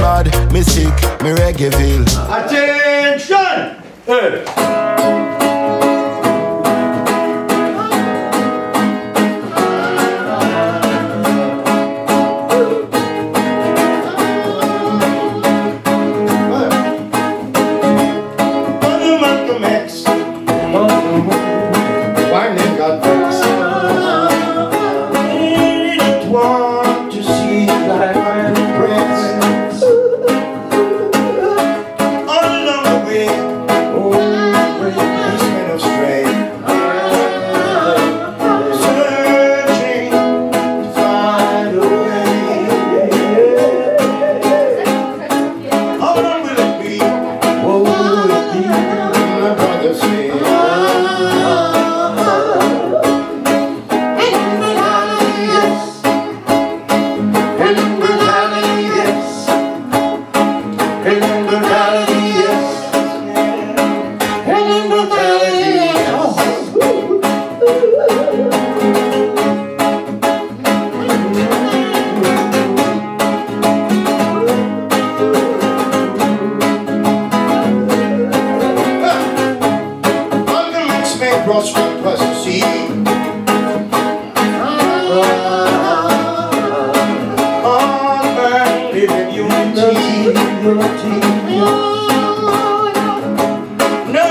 bad, me sick, me Reggaeville. Attention! Hey. cross we must No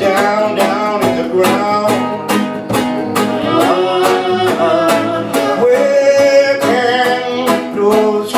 down, down in the ground. Where can those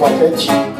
Papete.